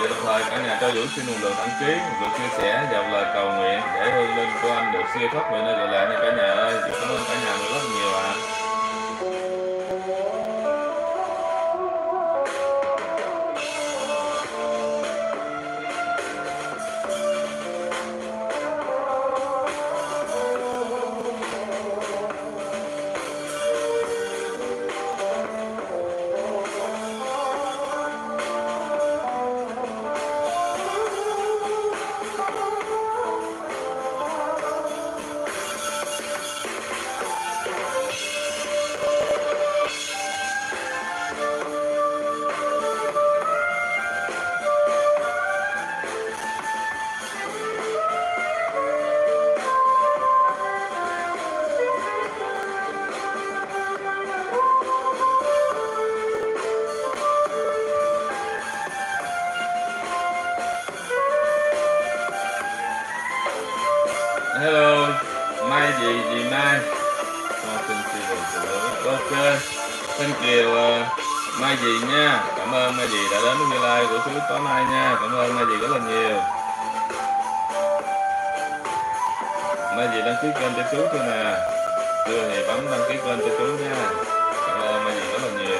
Và đồng thời cả nhà cho dưỡng xin nguồn lượng đăng ký, một lượt chia sẻ và một lời cầu nguyện để hương linh của anh được siêu thoát về nơi gọi lại nha cả nhà ơi. Cảm ơn cả nhà rất nhiều ạ. Hello, Mai gì, gì Mai? Con xin kiều Ok, xin Kiều uh, ờ, Mai gì nha? Cảm ơn Mai gì đã đến với live của Chúa tối nay nha. Cảm ơn Mai gì rất là nhiều. Mai gì đăng ký kênh cho chú thôi nè. Chưa thì bấm đăng ký kênh cho chú nha. Cảm ơn Mai gì rất là nhiều.